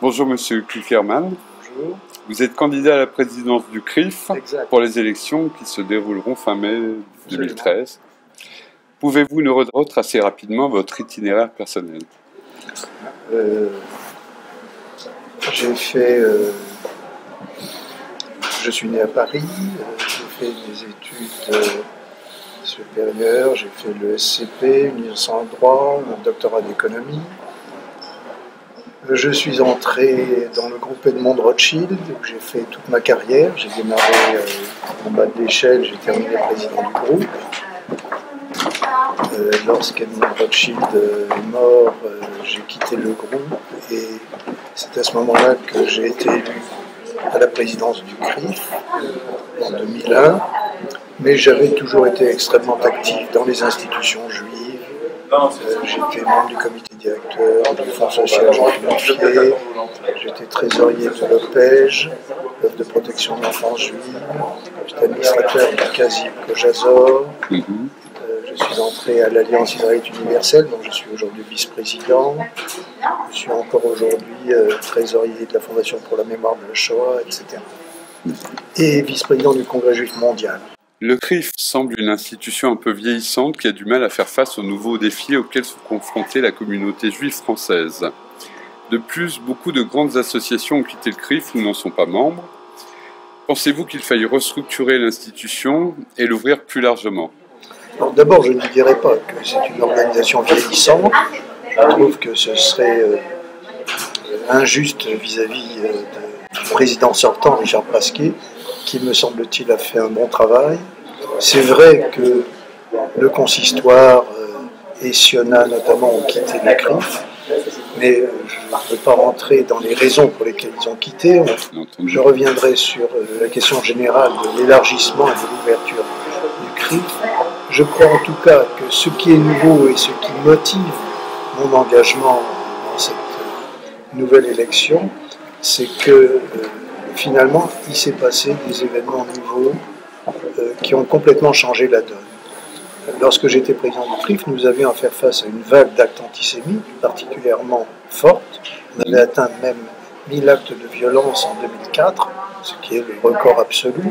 Bonjour Monsieur Kuckerman. Bonjour. Vous êtes candidat à la présidence du CRIF Exact. pour les élections qui se dérouleront fin mai 2013. Pouvez-vous nous retracer rapidement votre itinéraire personnel? Euh, j'ai fait. euh, je suis né à Paris, euh, j'ai fait des études euh, supérieures, j'ai fait le SCP, une licence en droit, un doctorat d'économie. Je suis entré dans le groupe Edmond Rothschild, où j'ai fait toute ma carrière. J'ai démarré euh, en bas de l'échelle, j'ai terminé président du groupe. Euh, Lorsqu'Edmond Rothschild euh, est mort, j'ai quitté le groupe et c'est à ce moment-là que j'ai été élu à la présidence du CRIF en 2001. Mais j'avais toujours été extrêmement actif dans les institutions juives. J'étais membre du comité directeur du Fonds social Fier. J'étais trésorier de l'OPEJ, l'œuvre de protection de l'enfance juive. J'étais administrateur du CASIB Cojazor. Mhm. Euh, Je suis entré à l'Alliance israélite universelle, dont je suis aujourd'hui vice-président. Je suis encore aujourd'hui euh, trésorier de la Fondation pour la mémoire de la Shoah, etc. Et vice-président du Congrès juif mondial. Le CRIF semble une institution un peu vieillissante qui a du mal à faire face aux nouveaux défis auxquels se confrontait la communauté juive française. De plus, beaucoup de grandes associations ont quitté le CRIF ou n'en sont pas membres. Pensez-vous qu'il faille restructurer l'institution et l'ouvrir plus largement? D'abord, je ne dirais pas que c'est une organisation vieillissante. Je trouve que ce serait euh, injuste vis-à-vis euh, du président sortant, Richard Pasquier, qui, me semble-t-il, a fait un bon travail. C'est vrai que le consistoire euh, et Siona, notamment, ont quitté le CRIF, mais euh, je ne veux pas rentrer dans les raisons pour lesquelles ils ont quitté. Je reviendrai sur euh, la question générale de l'élargissement et de l'ouverture du CRIF. Je crois en tout cas que ce qui est nouveau et ce qui motive mon engagement dans cette nouvelle élection, c'est que finalement il s'est passé des événements nouveaux euh, qui ont complètement changé la donne. Lorsque j'étais président du CRIF, nous avions à faire face à une vague d'actes antisémites particulièrement forte. On avait atteint même 1000 actes de violence en 2004, ce qui est le record absolu.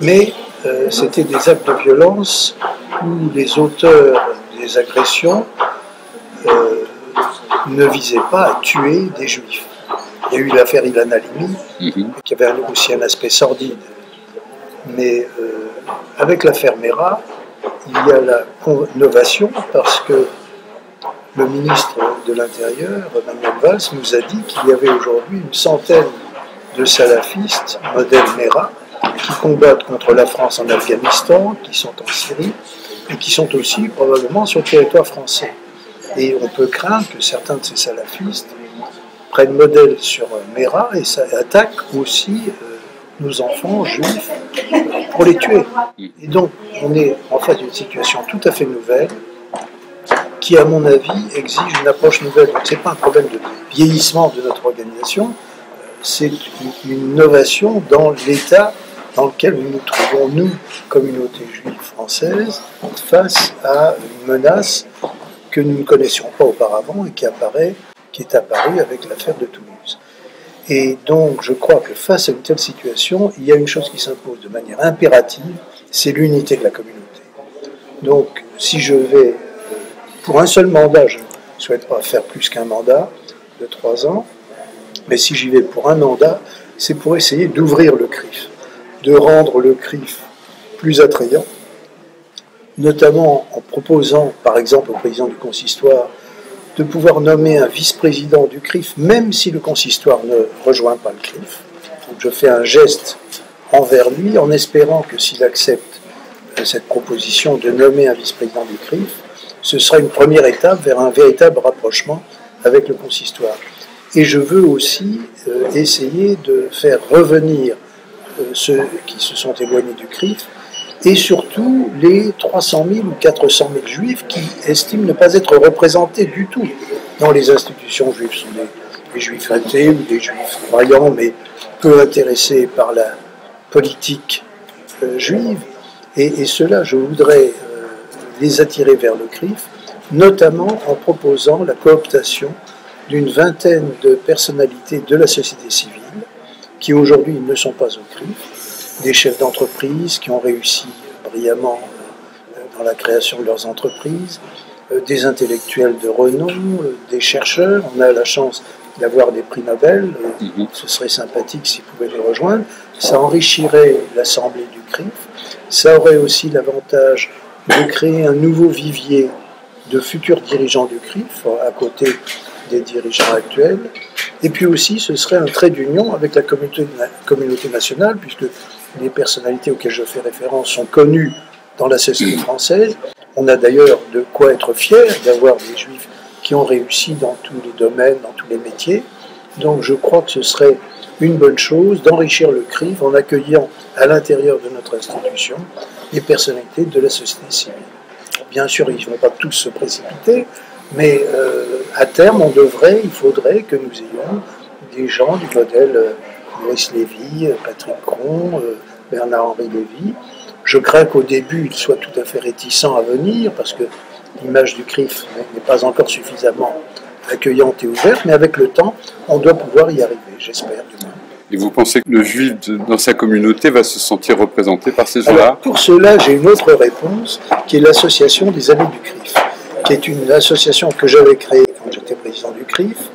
Mais euh, c'était des actes de violence où les auteurs des agressions euh, ne visaient pas à tuer des juifs. Il y a eu l'affaire Ilan Halimi, Mhm. qui avait aussi un aspect sordide. Mais euh, avec l'affaire Mera, il y a la innovation parce que le ministre de l'Intérieur, Manuel Valls, nous a dit qu'il y avait aujourd'hui une centaine de salafistes, modèle Mera, qui combattent contre la France en Afghanistan, qui sont en Syrie, et qui sont aussi probablement sur le territoire français. Et on peut craindre que certains de ces salafistes prennent modèle sur euh, Mera et ça attaquent aussi euh, nos enfants juifs pour les tuer. Et donc, on est en face d'une situation tout à fait nouvelle qui, à mon avis, exige une approche nouvelle. Donc, ce n'est pas un problème de vieillissement de notre organisation, c'est une innovation dans l'état dans lequel nous nous trouvons, nous, communauté juive française, face à une menace que nous ne connaissions pas auparavant et qui apparaît, qui est apparue avec l'affaire de Toulouse. Et donc, je crois que face à une telle situation, il y a une chose qui s'impose de manière impérative, c'est l'unité de la communauté. Donc, si je vais euh, pour un seul mandat, je ne souhaite pas faire plus qu'un mandat de trois ans, mais si j'y vais pour un mandat, c'est pour essayer d'ouvrir le CRIF, de rendre le CRIF plus attrayant, notamment en proposant, par exemple, au président du consistoire de pouvoir nommer un vice-président du CRIF, même si le consistoire ne rejoint pas le CRIF. Donc je fais un geste envers lui en espérant que s'il accepte euh, cette proposition de nommer un vice-président du CRIF, ce sera une première étape vers un véritable rapprochement avec le consistoire. Et je veux aussi euh, essayer de faire revenir euh, ceux qui se sont éloignés du CRIF et surtout les 300 000 ou 400 000 juifs qui estiment ne pas être représentés du tout dans les institutions juives. Ce sont des, juifs athées ou des juifs croyants, mais peu intéressés par la politique euh, juive. Et, et cela, je voudrais euh, les attirer vers le CRIF, notamment en proposant la cooptation d'une vingtaine de personnalités de la société civile qui aujourd'hui ne sont pas au CRIF, des chefs d'entreprise qui ont réussi brillamment euh, dans la création de leurs entreprises, euh, des intellectuels de renom, euh, des chercheurs. On a la chance d'avoir des prix Nobel. Mhm. Ce serait sympathique s'ils pouvaient les rejoindre. Ça enrichirait l'Assemblée du CRIF. Ça aurait aussi l'avantage de créer un nouveau vivier de futurs dirigeants du CRIF à côté des dirigeants actuels. Et puis aussi, ce serait un trait d'union avec la communauté, nationale, puisque les personnalités auxquelles je fais référence sont connues dans la société française. On a d'ailleurs de quoi être fier d'avoir des juifs qui ont réussi dans tous les domaines, dans tous les métiers. Donc je crois que ce serait une bonne chose d'enrichir le CRIF en accueillant à l'intérieur de notre institution les personnalités de la société civile. Bien sûr, ils ne vont pas tous se précipiter, mais euh, à terme, on devrait, il faudrait que nous ayons des gens du modèle euh, Maurice Lévy, euh, Patrick Cron, Bernard-Henri Lévy. Je crains qu'au début, il soit tout à fait réticent à venir, parce que l'image du CRIF n'est pas encore suffisamment accueillante et ouverte, mais avec le temps, on doit pouvoir y arriver, j'espère, Et vous pensez que le juif dans sa communauté va se sentir représenté par ces gens-là? Pour cela, j'ai une autre réponse, qui est l'association des amis du CRIF qui est une association que j'avais créée quand j'étais président du CRIF,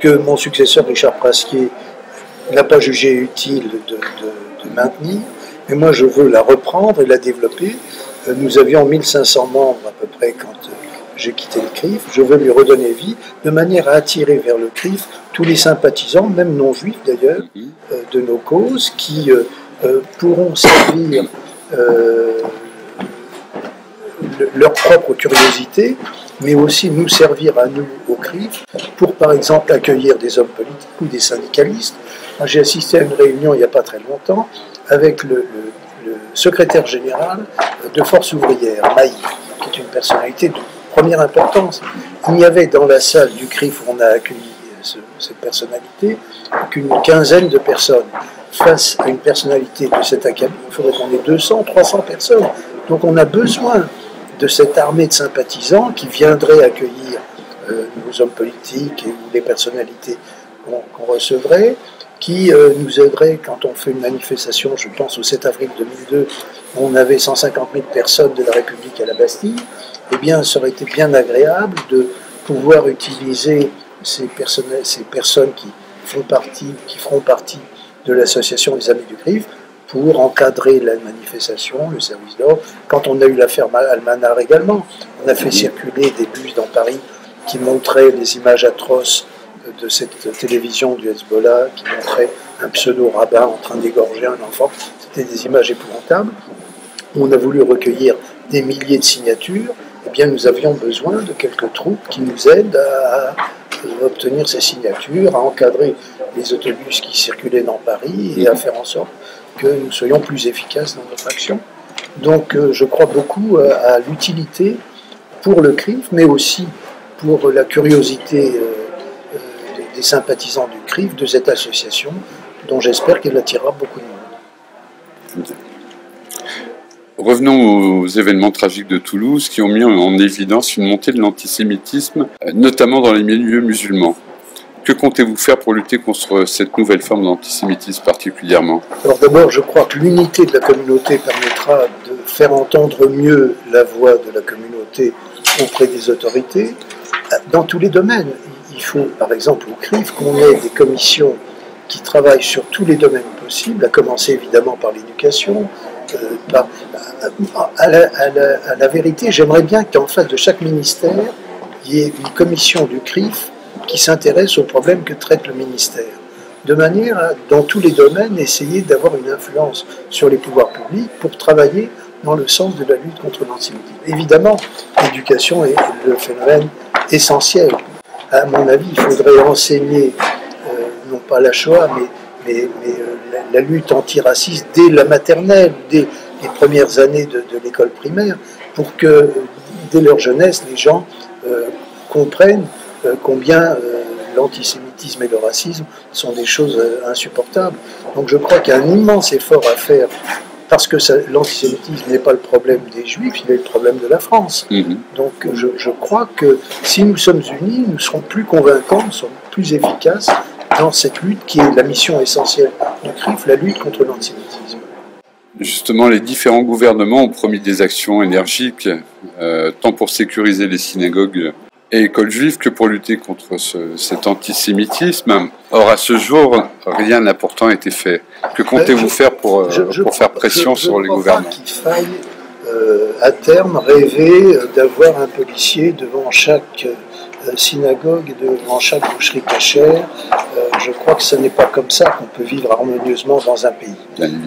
que mon successeur Richard Prasquier n'a pas jugé utile de, maintenir, mais moi je veux la reprendre et la développer. Euh, nous avions 1500 membres à peu près quand euh, j'ai quitté le CRIF, je veux lui redonner vie de manière à attirer vers le CRIF tous les sympathisants, même non juifs d'ailleurs, mhm. euh, de nos causes, qui pourront servir leur propre curiosité, mais aussi nous servir à nous au CRIF pour par exemple accueillir des hommes politiques ou des syndicalistes. J'ai assisté à une réunion il n'y a pas très longtemps avec le, secrétaire général de Force ouvrière, Maï, qui est une personnalité de première importance. Il n'y avait dans la salle du CRIF où on a accueilli cette personnalité qu'une quinzaine de personnes. Face à une personnalité de cet acabit, il faudrait qu'on ait 200, 300 personnes. Donc on a besoin de cette armée de sympathisants qui viendrait accueillir euh, nos hommes politiques et les personnalités qu'on recevrait, qui euh, nous aiderait quand on fait une manifestation, je pense au 7 avril 2002, où on avait 150 000 personnes de la République à la Bastille, eh bien, ça aurait été bien agréable de pouvoir utiliser ces, personnes, ces personnes qui font partie, qui feront partie de l'association des Amis du CRIF pour encadrer la manifestation, le service d'ordre. Quand on a eu l'affaire Almanar également, on a fait circuler des bus dans Paris qui montraient des images atroces de cette télévision du Hezbollah, qui montrait un pseudo-rabbin en train d'égorger un enfant. C'était des images épouvantables. On a voulu recueillir des milliers de signatures. Eh bien, nous avions besoin de quelques troupes qui nous aident à obtenir ces signatures, à encadrer les autobus qui circulaient dans Paris et à faire en sorte que nous soyons plus efficaces dans notre action. Donc euh, je crois beaucoup euh, à l'utilité pour le CRIF, mais aussi pour la curiosité euh, des sympathisants du CRIF, de cette association, dont j'espère qu'elle attirera beaucoup de monde. Revenons aux événements tragiques de Toulouse qui ont mis en évidence une montée de l'antisémitisme, notamment dans les milieux musulmans. Que comptez-vous faire pour lutter contre cette nouvelle forme d'antisémitisme particulièrement? Alors d'abord, je crois que l'unité de la communauté permettra de faire entendre mieux la voix de la communauté auprès des autorités dans tous les domaines. Il faut, par exemple, au CRIF, qu'on ait des commissions qui travaillent sur tous les domaines possibles, à commencer évidemment par l'éducation. Euh, à, la, vérité, j'aimerais bien qu'en face de chaque ministère, il y ait une commission du CRIF qui s'intéresse aux problèmes que traite le ministère, de manière à, dans tous les domaines, essayer d'avoir une influence sur les pouvoirs publics pour travailler dans le sens de la lutte contre l'antisémitisme. Évidemment, l'éducation est le phénomène essentiel. À mon avis, il faudrait enseigner, euh, non pas la Shoah, mais, mais, euh, la, lutte antiraciste dès la maternelle, dès les premières années de, l'école primaire, pour que dès leur jeunesse, les gens euh, comprennent combien euh, l'antisémitisme et le racisme sont des choses euh, insupportables. Donc je crois qu'il y a un immense effort à faire parce que l'antisémitisme n'est pas le problème des juifs, il est le problème de la France. Mhm. Donc je, je, crois que si nous sommes unis, nous serons plus convaincants, nous serons plus efficaces dans cette lutte qui est la mission essentielle du CRIF, la lutte contre l'antisémitisme. Justement, les différents gouvernements ont promis des actions énergiques, euh, tant pour sécuriser les synagogues et écoles juives que pour lutter contre cet antisémitisme. Or, à ce jour, rien n'a pourtant été fait. Que comptez-vous faire pour, euh, pour faire pression sur les gouvernements qu'il faille, euh, à terme, rêver d'avoir un policier devant chaque synagogue, devant chaque boucherie cachère. je crois que ce n'est pas comme ça qu'on peut vivre harmonieusement dans un pays.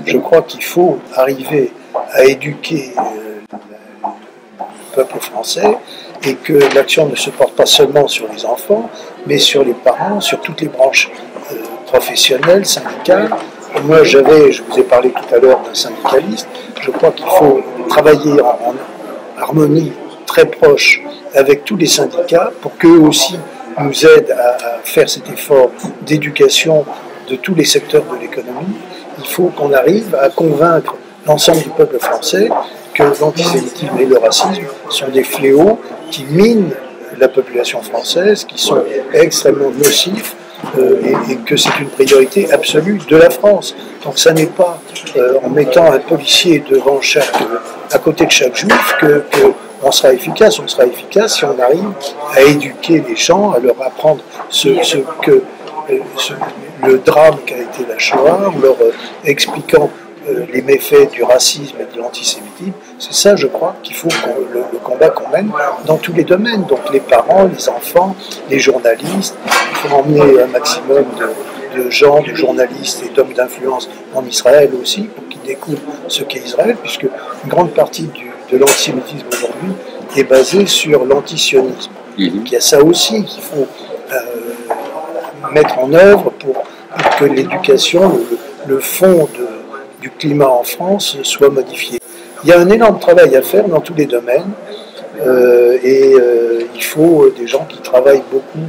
Je crois qu'il faut arriver à éduquer peuple français et que l'action ne se porte pas seulement sur les enfants, mais sur les parents, sur toutes les branches euh, professionnelles, syndicales. moi, j'avais, je vous ai parlé tout à l'heure d'un syndicaliste, je crois qu'il faut travailler en, harmonie très proche avec tous les syndicats pour qu'eux aussi nous aident à faire cet effort d'éducation de tous les secteurs de l'économie. Il faut qu'on arrive à convaincre l'ensemble du peuple français que l'antisémitisme et le racisme sont des fléaux qui minent la population française, qui sont extrêmement nocifs euh, et, que c'est une priorité absolue de la France. Donc ça n'est pas euh, en mettant un policier devant chaque, à côté de chaque juif que, on sera efficace. On sera efficace si on arrive à éduquer les gens, à leur apprendre ce, que euh, le drame qu'a été la Shoah, en leur expliquant euh, les méfaits du racisme et de l'antisémitisme. C'est ça, je crois, qu'il faut le, combat qu'on mène dans tous les domaines. Donc les parents, les enfants, les journalistes. Il faut emmener un maximum de, gens, de journalistes et d'hommes d'influence en Israël aussi, pour qu'ils découvrent ce qu'est Israël, puisque une grande partie de l'antisémitisme aujourd'hui est basée sur l'antisionisme. Mhm. Il y a ça aussi qu'il faut euh, mettre en œuvre pour, que l'éducation, le, le fond de climat en France soit modifié. Il y a un énorme travail à faire dans tous les domaines euh, et euh, il faut des gens qui travaillent beaucoup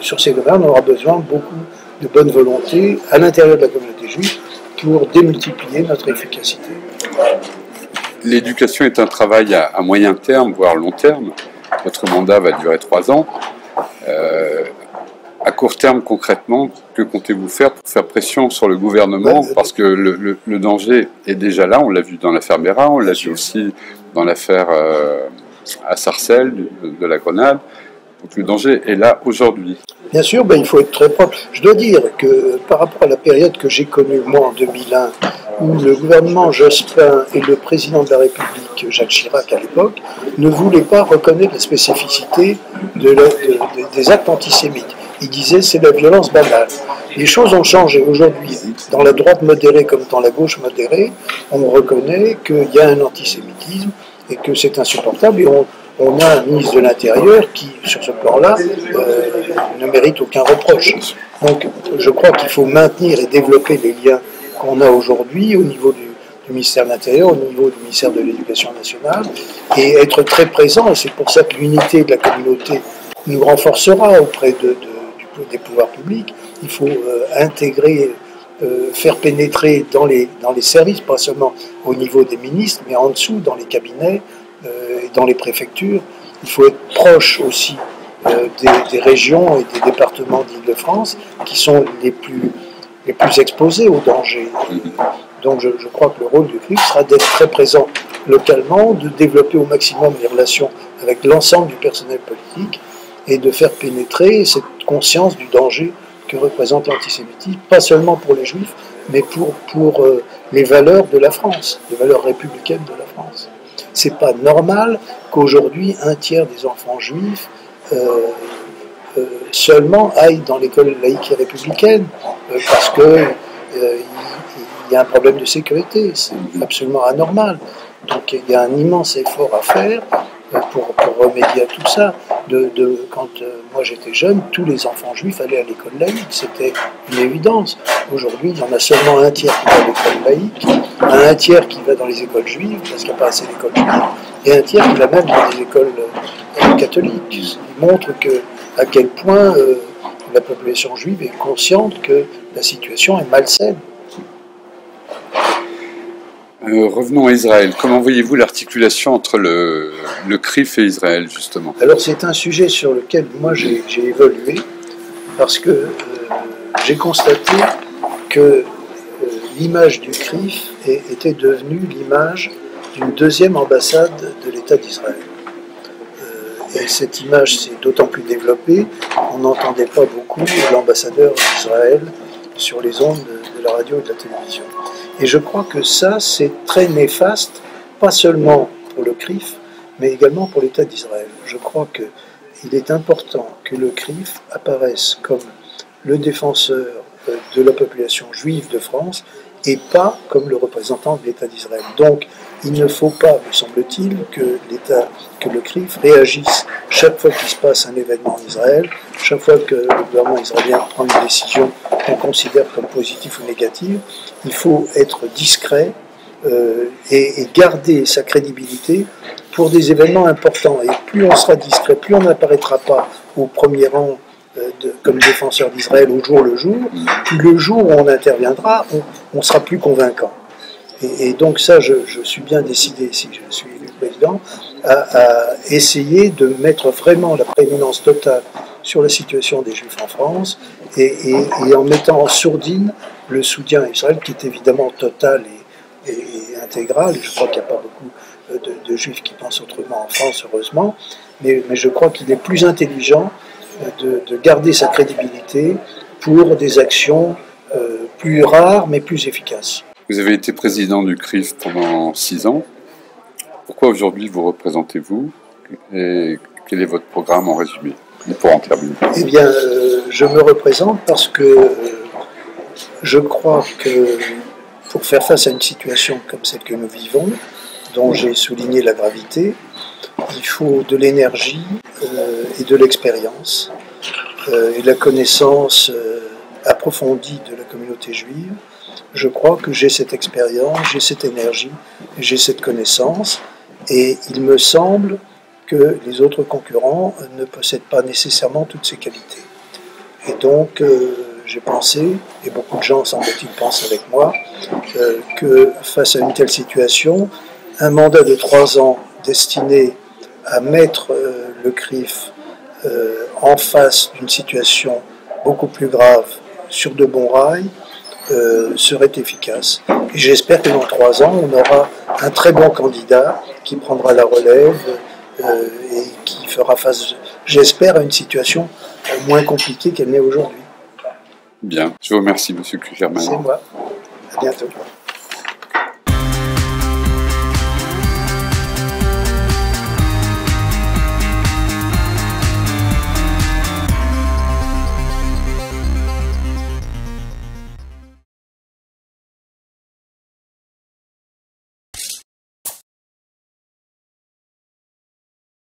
sur, ces domaines. On aura besoin beaucoup de bonne volonté à l'intérieur de la communauté juive pour démultiplier notre efficacité. L'éducation est un travail à, moyen terme, voire long terme. Votre mandat va durer trois ans. Euh, à court terme, concrètement, que comptez-vous faire pour faire pression sur le gouvernement Parce que le, danger est déjà là, on l'a vu dans l'affaire Béra, on l'a vu aussi dans l'affaire euh, à Sarcelles de, la Grenade. Donc le danger est là aujourd'hui. Bien sûr, ben, il faut être très propre. Je dois dire que par rapport à la période que j'ai connue, moi, en 2001, où le gouvernement Jospin et le président de la République, Jacques Chirac à l'époque, ne voulaient pas reconnaître la spécificité des actes antisémites. Il disait c'est la violence banale. Les choses ont changé aujourd'hui. Dans la droite modérée comme dans la gauche modérée, on reconnaît qu'il y a un antisémitisme et que c'est insupportable. Et on, a un ministre de l'Intérieur qui, sur ce plan-là, euh, ne mérite aucun reproche. Donc je crois qu'il faut maintenir et développer les liens qu'on a aujourd'hui au niveau du, ministère de l'Intérieur, au niveau du ministère de l'Éducation nationale, et être très présent. Et c'est pour ça que l'unité de la communauté nous renforcera auprès de des pouvoirs publics, il faut euh, intégrer, euh, faire pénétrer dans les, dans les services, pas seulement au niveau des ministres, mais en dessous, dans les cabinets, euh, et dans les préfectures. Il faut être proche aussi des, régions et des départements d'Île-de-France qui sont les plus, les plus exposés au danger. Donc je, je, crois que le rôle du CRIF sera d'être très présent localement, de développer au maximum les relations avec l'ensemble du personnel politique et de faire pénétrer cette conscience du danger que représente l'antisémitisme, pas seulement pour les juifs, mais pour, pour euh, les valeurs de la France, les valeurs républicaines de la France. C'est pas normal qu'aujourd'hui un tiers des enfants juifs euh, euh, seulement aillent dans l'école laïque et républicaine, parce que il y a un problème de sécurité, c'est absolument anormal. Donc il y a un immense effort à faire pour, remédier à tout ça. De, quand euh, moi j'étais jeune, tous les enfants juifs allaient à l'école laïque, c'était une évidence. Aujourd'hui, il y en a seulement un tiers qui va à l'école laïque, un tiers qui va dans les écoles juives, parce qu'il n'y a pas assez d'écoles juives, et un tiers qui va même dans les écoles euh, catholiques. Il montre que, à quel point euh, la population juive est consciente que la situation est malsaine. Euh, revenons à Israël. Comment voyez-vous l'articulation entre le, CRIF et Israël, justement? Alors c'est un sujet sur lequel moi j'ai évolué, parce que euh, j'ai constaté que euh, l'image du CRIF était devenue l'image d'une deuxième ambassade de l'État d'Israël. et cette image s'est d'autant plus développée, on n'entendait pas beaucoup l'ambassadeur d'Israël sur les ondes de radio et de la télévision. Et je crois que ça, c'est très néfaste, pas seulement pour le CRIF, mais également pour l'État d'Israël. Je crois qu'il est important que le CRIF apparaisse comme le défenseur euh, de la population juive de France et pas comme le représentant de l'État d'Israël. Donc, il ne faut pas, me semble-t-il, que l'État, que le CRIF réagisse chaque fois qu'il se passe un événement en Israël, chaque fois que le gouvernement israélien prend une décision qu'on considère comme positive ou négative. Il faut être discret euh, et, garder sa crédibilité pour des événements importants. Et plus on sera discret, plus on n'apparaîtra pas au premier rang euh, comme défenseur d'Israël au jour le jour, le jour où on interviendra, on, sera plus convaincant. Et, donc ça, je, suis bien décidé, si je suis le président, à, essayer de mettre vraiment la prééminence totale sur la situation des Juifs en France et, en mettant en sourdine le soutien à Israël, qui est évidemment total et, intégral. je crois qu'il n'y a pas beaucoup de, de, Juifs qui pensent autrement en France, heureusement. Mais je crois qu'il est plus intelligent de, garder sa crédibilité pour des actions euh, plus rares mais plus efficaces. Vous avez été président du CRIF pendant six ans. Pourquoi aujourd'hui vous représentez-vous et quel est votre programme en résumé pour en terminer? Eh bien, euh, je me représente parce que euh, je crois que pour faire face à une situation comme celle que nous vivons, dont j'ai souligné la gravité, il faut de l'énergie euh, et de l'expérience euh, et la connaissance euh, approfondie de la communauté juive. Je crois que j'ai cette expérience, j'ai cette énergie, j'ai cette connaissance et il me semble que les autres concurrents ne possèdent pas nécessairement toutes ces qualités. Et donc, j'ai pensé, et beaucoup de gens semble-t-il pensent avec moi, que face à une telle situation, un mandat de trois ans destiné à mettre euh, le CRIF euh, en face d'une situation beaucoup plus grave sur de bons rails euh, serait efficace. Et j'espère que dans trois ans, on aura un très bon candidat qui prendra la relève et qui fera face, j'espère, à une situation moins compliquée qu'elle n'est aujourd'hui. Bien, je vous remercie, Monsieur Clermain. C'est moi. À bientôt.